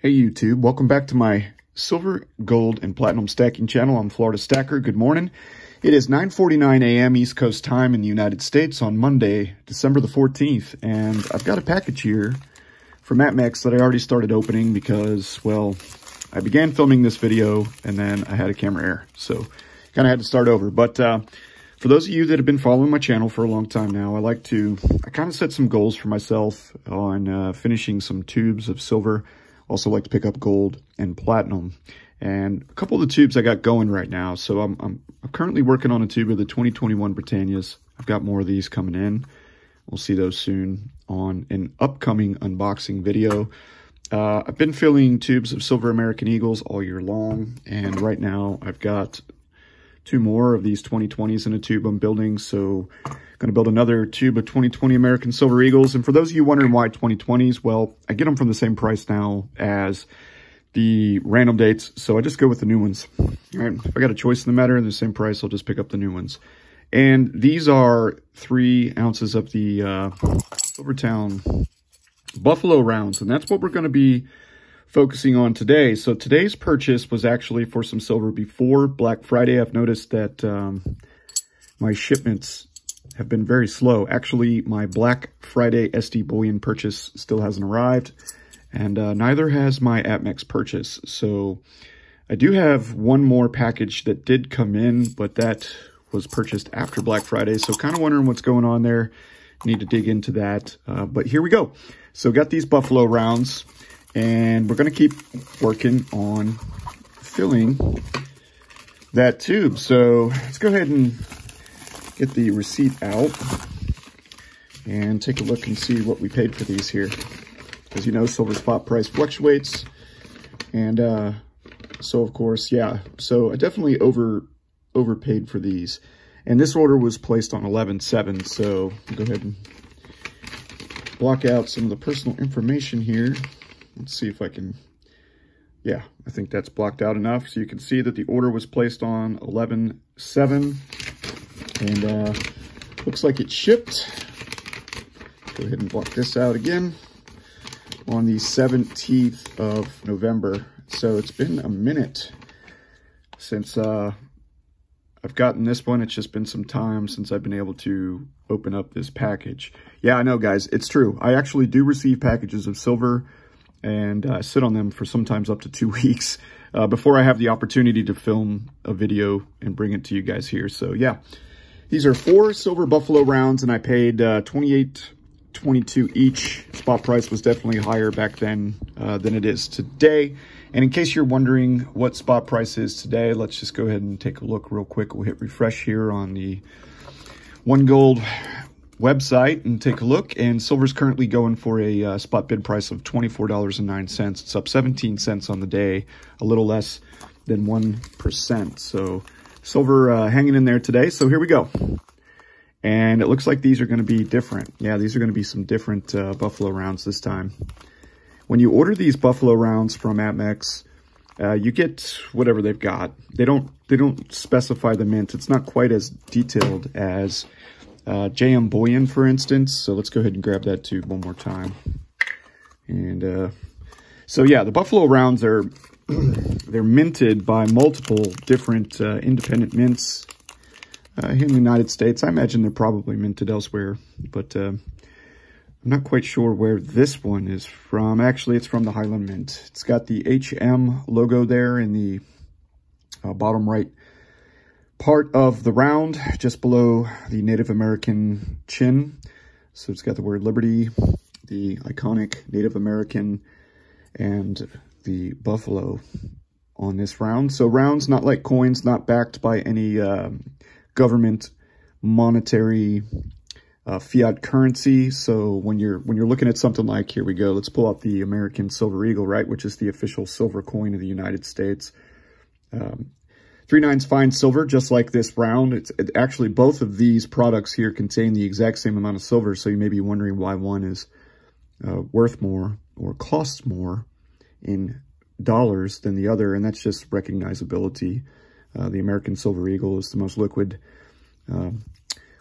Hey YouTube, welcome back to my silver, gold, and platinum stacking channel. I'm Florida Stacker. Good morning. It is 9.49 a.m. East Coast time in the United States on Monday, December the 14th, and I've got a package here from APMEX that I already started opening because, well, I began filming this video and then I had a camera error, so kind of had to start over. But uh, for those of you that have been following my channel for a long time now, I like to, I kind of set some goals for myself on uh, finishing some tubes of silver also like to pick up gold and platinum. And a couple of the tubes I got going right now. So I'm, I'm, I'm currently working on a tube of the 2021 Britannias. I've got more of these coming in. We'll see those soon on an upcoming unboxing video. Uh, I've been filling tubes of Silver American Eagles all year long. And right now I've got two more of these 2020s in a tube I'm building. So I'm Going to build another tube of 2020 American Silver Eagles. And for those of you wondering why 2020s, well, I get them from the same price now as the random dates. So I just go with the new ones. All right. If I got a choice in the matter and the same price, I'll just pick up the new ones. And these are three ounces of the uh, SilverTowne Buffalo rounds. And that's what we're going to be focusing on today. So today's purchase was actually for some silver before Black Friday. I've noticed that um, my shipments have been very slow. Actually, my Black Friday SD bullion purchase still hasn't arrived, and uh, neither has my APMEX purchase. So I do have one more package that did come in, but that was purchased after Black Friday. So kind of wondering what's going on there. Need to dig into that. Uh, but here we go. So got these Buffalo rounds, and we're going to keep working on filling that tube. So let's go ahead and get the receipt out and take a look and see what we paid for these here. As you know, silver spot price fluctuates. And uh, so, of course, yeah. So I definitely over overpaid for these. And this order was placed on 11-7, so go ahead and block out some of the personal information here. Let's see if I can, yeah, I think that's blocked out enough. So you can see that the order was placed on 11-7. And uh, looks like it shipped. Go ahead and block this out again on the 17th of November. So it's been a minute since uh, I've gotten this one. It's just been some time since I've been able to open up this package. Yeah, I know, guys. It's true. I actually do receive packages of silver and uh, sit on them for sometimes up to two weeks uh, before I have the opportunity to film a video and bring it to you guys here. So, yeah. These are four silver buffalo rounds, and I paid uh, 28 22 each. Spot price was definitely higher back then uh, than it is today. And in case you're wondering what spot price is today, let's just go ahead and take a look real quick. We'll hit refresh here on the OneGold website and take a look. And silver's currently going for a uh, spot bid price of $24.09. It's up 17 cents on the day, a little less than 1%. So silver uh, hanging in there today. So here we go. And it looks like these are going to be different. Yeah, these are going to be some different uh, Buffalo rounds this time. When you order these Buffalo rounds from APMEX, uh, you get whatever they've got. They don't they don't specify the mint. It's not quite as detailed as uh, JM Bullion, for instance. So let's go ahead and grab that tube one more time. And uh, so yeah, the Buffalo rounds are they're minted by multiple different uh, independent mints uh, here in the United States. I imagine they're probably minted elsewhere, but uh, I'm not quite sure where this one is from. Actually, it's from the Highland Mint. It's got the HM logo there in the uh, bottom right part of the round, just below the Native American chin. So it's got the word Liberty, the iconic Native American, and the Buffalo on this round. So rounds, not like coins, not backed by any uh, government monetary uh, fiat currency. So when you're when you're looking at something like, here we go, let's pull out the American Silver Eagle, right, which is the official silver coin of the United States. Um, Three nines fine silver, just like this round. It's it, actually both of these products here contain the exact same amount of silver, so you may be wondering why one is uh, worth more or costs more in dollars than the other, and that's just recognizability. Uh, the American Silver Eagle is the most liquid uh,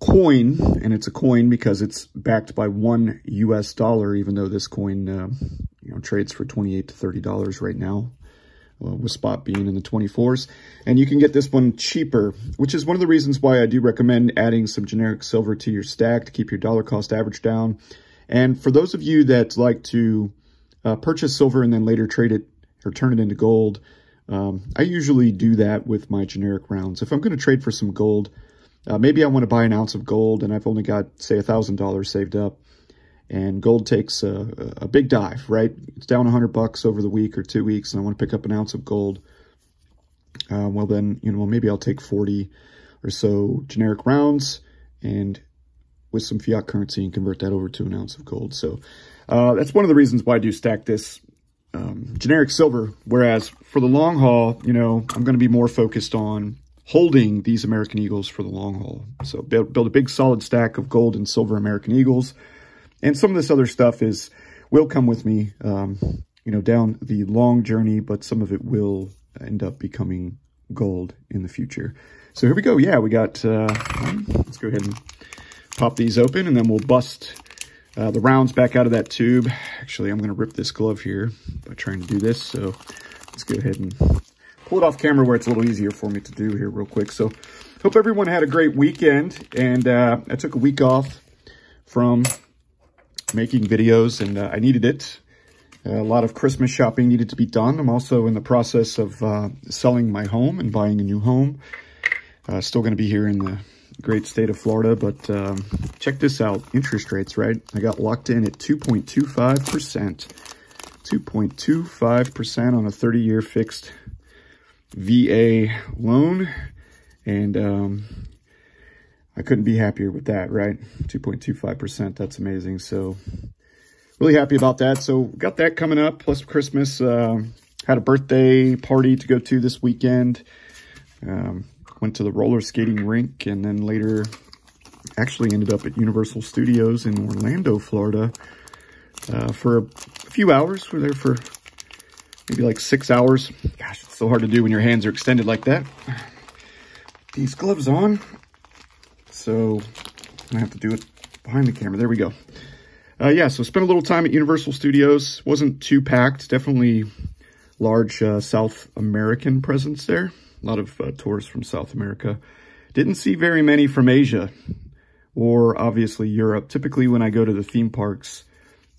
coin, and it's a coin because it's backed by one U.S. dollar, even though this coin, uh, you know, trades for 28 to $30 right now. Uh, with spot being in the 24s. And you can get this one cheaper, which is one of the reasons why I do recommend adding some generic silver to your stack to keep your dollar cost average down. And for those of you that like to uh, purchase silver and then later trade it or turn it into gold, um, I usually do that with my generic rounds. If I'm going to trade for some gold, uh, maybe I want to buy an ounce of gold and I've only got, say, $1,000 saved up and gold takes a, a big dive, right? It's down 100 bucks over the week or two weeks, and I want to pick up an ounce of gold. Uh, well, then, you know, maybe I'll take 40 or so generic rounds and with some fiat currency and convert that over to an ounce of gold. So uh, that's one of the reasons why I do stack this um, generic silver. Whereas for the long haul, you know, I'm going to be more focused on holding these American Eagles for the long haul. So build, build a big solid stack of gold and silver American Eagles. And some of this other stuff is will come with me, um, you know, down the long journey, but some of it will end up becoming gold in the future. So here we go. Yeah, we got, uh, let's go ahead and pop these open and then we'll bust uh, the rounds back out of that tube. Actually, I'm going to rip this glove here by trying to do this. So let's go ahead and pull it off camera where it's a little easier for me to do here real quick. So hope everyone had a great weekend and uh, I took a week off from making videos and uh, I needed it. A lot of Christmas shopping needed to be done. I'm also in the process of uh, selling my home and buying a new home. Uh, still going to be here in the great state of Florida, but um, check this out. Interest rates, right? I got locked in at 2.25%. 2.25% on a 30-year fixed VA loan. And um, I couldn't be happier with that, right? 2.25%, that's amazing. So really happy about that. So got that coming up, plus Christmas. Uh, had a birthday party to go to this weekend. Um, went to the roller skating rink and then later actually ended up at Universal Studios in Orlando, Florida uh, for a, few hours. We are there for maybe like six hours. Gosh, it's so hard to do when your hands are extended like that. These gloves on. So I have to do it behind the camera. There we go. Uh, yeah, so spent a little time at Universal Studios. Wasn't too packed. Definitely large uh, South American presence there. A lot of uh, tourists from South America. Didn't see very many from Asia or obviously Europe. Typically when I go to the theme parks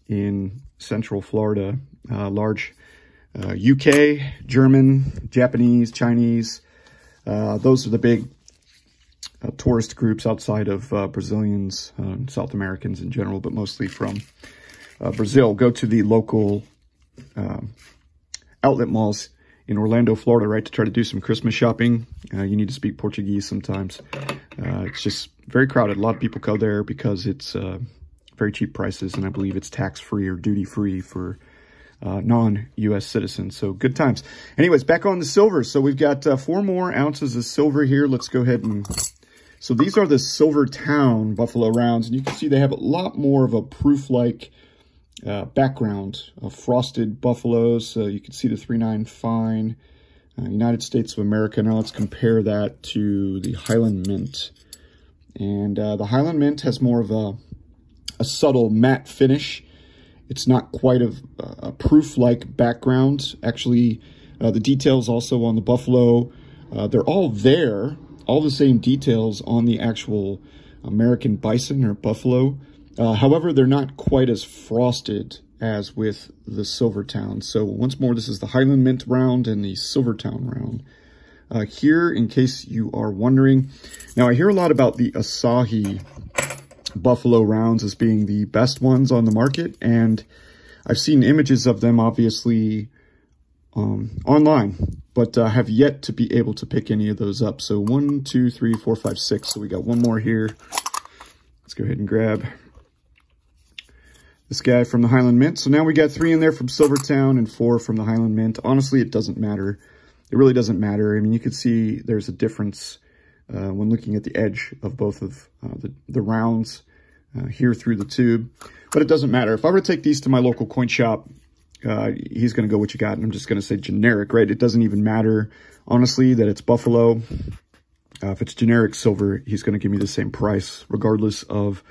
in Central Florida, uh, large UK, uh, German, Japanese, Chinese, uh, those are the big uh, tourist groups outside of uh, Brazilians, uh, South Americans in general, but mostly from uh, Brazil. Go to the local um, outlet malls in Orlando, Florida, right, to try to do some Christmas shopping. Uh, you need to speak Portuguese sometimes. It's just very crowded. A lot of people go there because it's very cheap prices, and I believe it's tax-free or duty-free for uh, non-U.S. citizens. So good times. Anyways, back on the silver. So we've got uh, four more ounces of silver here. Let's go ahead and so these are the SilverTowne Buffalo Rounds, and you can see they have a lot more of a proof-like uh, background of frosted buffaloes. So you can see the 3.9 fine, uh, United States of America. Now let's compare that to the Highland Mint. And uh, the Highland Mint has more of a, a subtle matte finish. It's not quite a, a proof-like background. Actually, uh, the details also on the buffalo, uh, they're all there, all the same details on the actual American bison or buffalo. Uh, however, they're not quite as frosted as with the SilverTowne. So once more, this is the Highland Mint round and the Silvertown round. Uh, here, in case you are wondering, now I hear a lot about the Asahi Buffalo rounds as being the best ones on the market, and I've seen images of them, obviously, um, online but uh, have yet to be able to pick any of those up. So one, two, three, four, five, six. So we got one more here. Let's go ahead and grab this guy from the Highland Mint. So now we got three in there from SilverTowne and four from the Highland Mint. Honestly, it doesn't matter. It really doesn't matter. I mean, you can see there's a difference uh, when looking at the edge of both of uh, the, the rounds uh, here through the tube. But it doesn't matter. If I were to take these to my local coin shop, uh, he's going to go what you got. And I'm just going to say generic, right? It doesn't even matter, honestly, that it's Buffalo. Uh, if it's generic silver, he's going to give me the same price, regardless of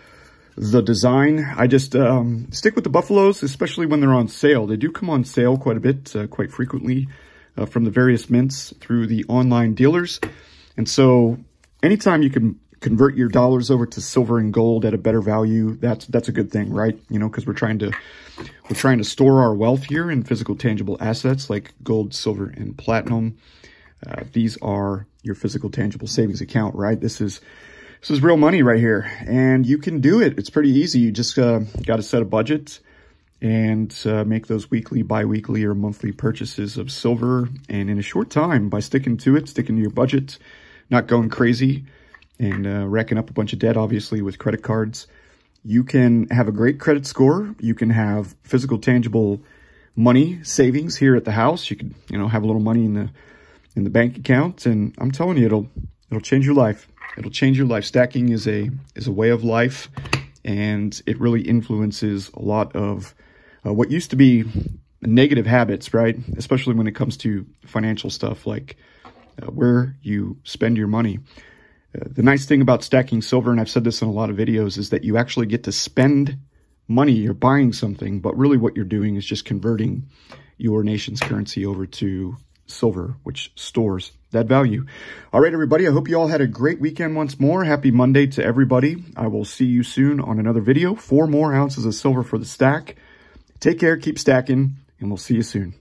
the design. I just um, stick with the Buffaloes, especially when they're on sale. They do come on sale quite a bit, uh, quite frequently, uh, from the various mints through the online dealers. And so anytime you can convert your dollars over to silver and gold at a better value, that's that's a good thing, right? You know, because we're trying to we're trying to store our wealth here in physical tangible assets like gold, silver, and platinum. Uh, these are your physical tangible savings account, right? This is this is real money right here, and you can do it. It's pretty easy. You just uh, got to set a budget and uh, make those weekly, bi-weekly, or monthly purchases of silver. And in a short time, by sticking to it, sticking to your budget, not going crazy, and uh, racking up a bunch of debt, obviously, with credit cards, you can have a great credit score. You can have physical, tangible money savings here at the house. You can, you know, have a little money in the in the bank account, and I'm telling you, it'll it'll change your life. It'll change your life. Stacking is a is a way of life, and it really influences a lot of uh, what used to be negative habits, right? Especially when it comes to financial stuff like uh, where you spend your money. The nice thing about stacking silver, and I've said this in a lot of videos, is that you actually get to spend money. You're buying something, but really what you're doing is just converting your nation's currency over to silver, which stores that value. All right, everybody, I hope you all had a great weekend once more. Happy Monday to everybody. I will see you soon on another video. Four more ounces of silver for the stack. Take care, keep stacking, and we'll see you soon.